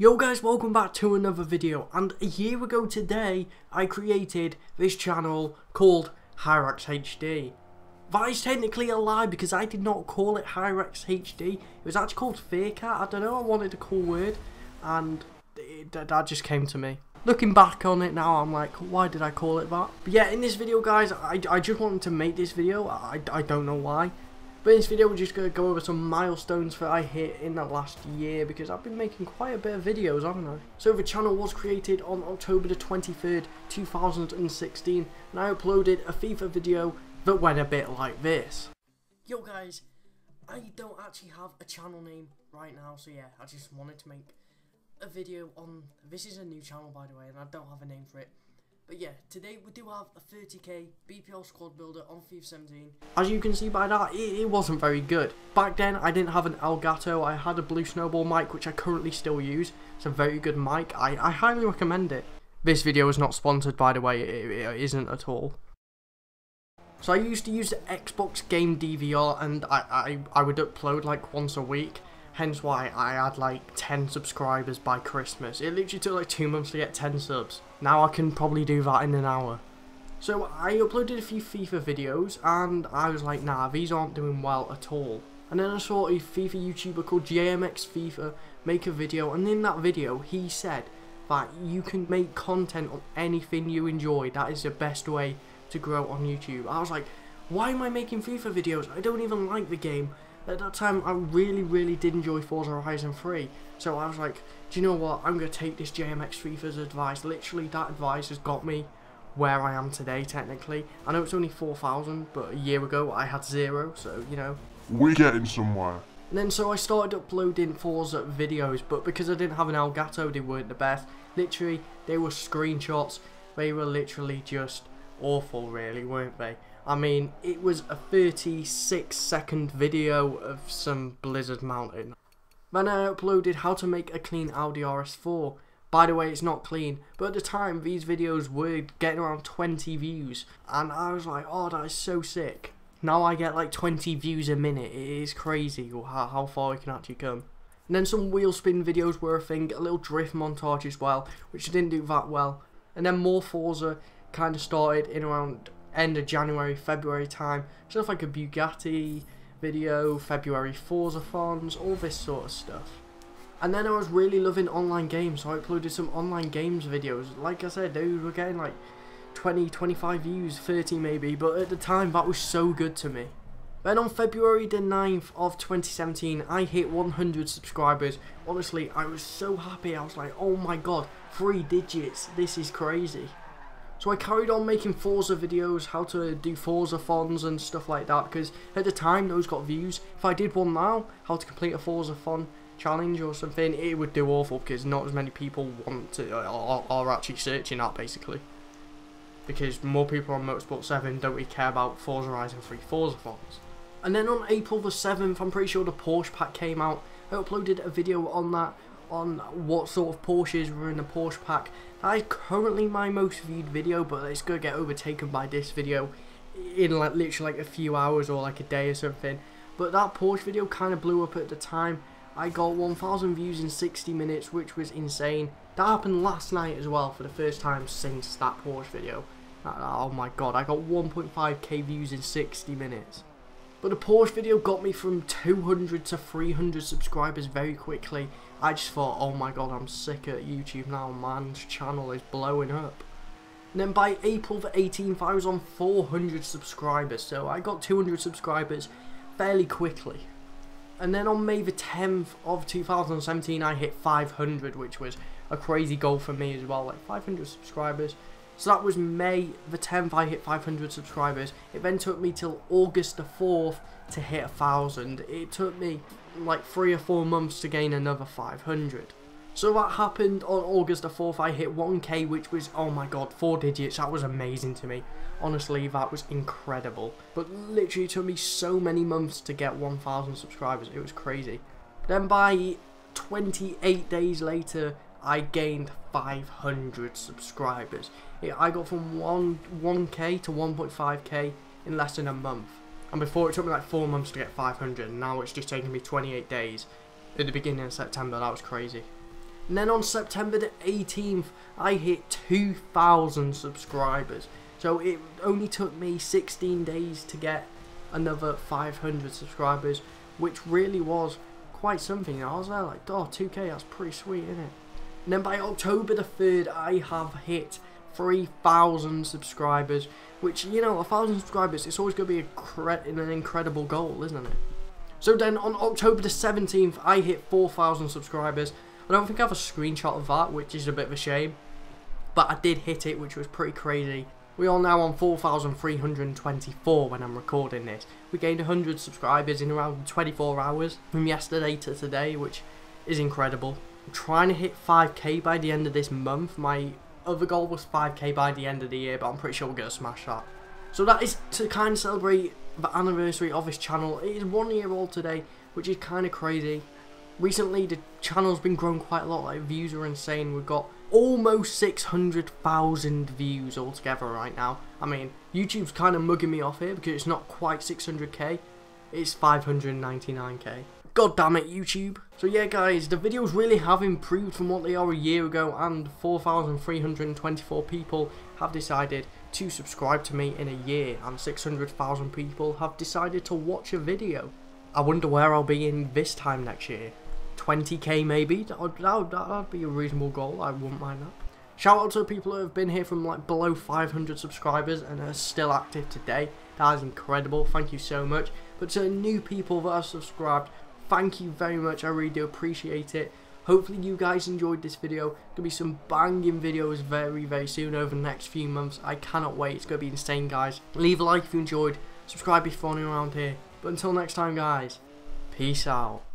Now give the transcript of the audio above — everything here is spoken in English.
Yo guys, welcome back to another video, and a year ago today, I created this channel called Hyrax HD. That is technically a lie because I did not call it Hyrax HD, it was actually called Fearcat, I don't know, I wanted a cool word, and it, that just came to me. Looking back on it now, I'm like, why did I call it that? But yeah, in this video guys, I, I just wanted to make this video, I, I don't know why. But in this video we're just going to go over some milestones that I hit in the last year because I've been making quite a bit of videos haven't I? So the channel was created on October the 23rd 2016 and I uploaded a FIFA video that went a bit like this. Yo guys, I don't actually have a channel name right now so yeah I just wanted to make a video on, this is a new channel by the way and I don't have a name for it but yeah, today we do have a 30k BPL squad builder on FIFA 17. As you can see by that, it, it, wasn't very good. Back then, I didn't have an Elgato, I had a Blue Snowball mic, which I currently still use. It's a very good mic, I, I highly recommend it. This video is not sponsored, by the way, it, it isn't at all. So I used to use the Xbox Game DVR, and I, I, I would upload like once a week. Hence why I had like 10 subscribers by Christmas. It literally took like 2 months to get 10 subs. Now I can probably do that in an hour. So I uploaded a few FIFA videos and I was like, nah, these aren't doing well at all. And then I saw a FIFA YouTuber called JMX FIFA make a video and in that video he said that you can make content on anything you enjoy. That is the best way to grow on YouTube. I was like, why am I making FIFA videos? I don't even like the game at that time I really really did enjoy Forza Horizon 3 so I was like do you know what? I'm going to take this JMX FIFA's advice. Literally that advice has got me where I am today technically. I know it's only 4,000 but a year ago I had zero so you know. We're getting somewhere. And then so I started uploading Forza videos but because I didn't have an Elgato they weren't the best. Literally they were screenshots. They were literally just awful really weren't they I mean, it was a 36 second video of some Blizzard Mountain. Then I uploaded how to make a clean Audi RS4. By the way, it's not clean, but at the time, these videos were getting around 20 views, and I was like, oh, that is so sick. Now I get like 20 views a minute, it is crazy how, how far we can actually come. And then some wheel spin videos were a thing, a little drift montage as well, which didn't do that well. And then more Forza kind of started in around end of January, February time. Stuff like a Bugatti video, February Forzathons, all this sort of stuff. And then I was really loving online games, so I uploaded some online games videos. Like I said, dude, we're getting like 20, 25 views, 30 maybe, but at the time that was so good to me. Then on February the 9th of 2017, I hit 100 subscribers. Honestly, I was so happy. I was like, oh my god, three digits. This is crazy. So I carried on making Forza videos, how to do Forzathons and stuff like that, because at the time those got views. If I did one now, how to complete a Forzathon challenge or something, it would do awful because not as many people want to, uh, are, are actually searching that basically. Because more people on Motorsport 7 don't really care about Forza Horizon 3 Forzathons. And then on April the 7th, I'm pretty sure the Porsche pack came out. I uploaded a video on that on what sort of Porsches were in the Porsche pack. That is currently my most viewed video, but it's going to get overtaken by this video in like literally like a few hours or like a day or something. But that Porsche video kind of blew up at the time. I got 1,000 views in 60 minutes, which was insane. That happened last night as well for the first time since that Porsche video. Oh my god, I got 1.5k views in 60 minutes. But the Porsche video got me from 200 to 300 subscribers very quickly. I just thought, oh my god, I'm sick at YouTube now, man's channel is blowing up. And then by April the 18th, I was on 400 subscribers, so I got 200 subscribers fairly quickly. And then on May the 10th of 2017, I hit 500, which was a crazy goal for me as well, like 500 subscribers. So that was May the 10th, I hit 500 subscribers. It then took me till August the 4th to hit a thousand. It took me like three or four months to gain another 500. So that happened on August the 4th, I hit 1k which was, oh my god, four digits, that was amazing to me. Honestly, that was incredible. But literally took me so many months to get 1,000 subscribers, it was crazy. Then by 28 days later, I gained 500 subscribers. I got from 1, 1k to 1.5k in less than a month. And before it took me like 4 months to get 500 and now it's just taking me 28 days. At the beginning of September, that was crazy. And then on September the 18th, I hit 2,000 subscribers. So it only took me 16 days to get another 500 subscribers, which really was quite something. I was there like, oh, 2k, that's pretty sweet, isn't it? And then by October the 3rd, I have hit 3,000 subscribers, which, you know, a 1,000 subscribers, it's always going to be a an incredible goal, isn't it? So then on October the 17th, I hit 4,000 subscribers. I don't think I have a screenshot of that, which is a bit of a shame. But I did hit it, which was pretty crazy. We are now on 4,324 when I'm recording this. We gained 100 subscribers in around 24 hours from yesterday to today, which is incredible. Trying to hit 5k by the end of this month. My other goal was 5k by the end of the year, but I'm pretty sure we're going to smash that. So that is to kind of celebrate the anniversary of this channel. It is one year old today, which is kind of crazy recently the channel's been growing quite a lot. Like views are insane. We've got almost 600,000 views altogether right now. I mean, YouTube's kind of mugging me off here because it's not quite 600k. It's 599k. God damn it, YouTube. So yeah, guys, the videos really have improved from what they are a year ago, and 4,324 people have decided to subscribe to me in a year, and 600,000 people have decided to watch a video. I wonder where I'll be in this time next year. 20k maybe. That would, that would, be a reasonable goal. I wouldn't mind that. Shout out to the people who have been here from like below 500 subscribers and are still active today. That is incredible. Thank you so much. But to new people that have subscribed, thank you very much. I really do appreciate it. Hopefully you guys enjoyed this video. Gonna be some banging videos very, very soon over the next few months. I cannot wait. It's gonna be insane, guys. Leave a like if you enjoyed. Subscribe if you're new around here. But until next time, guys. Peace out.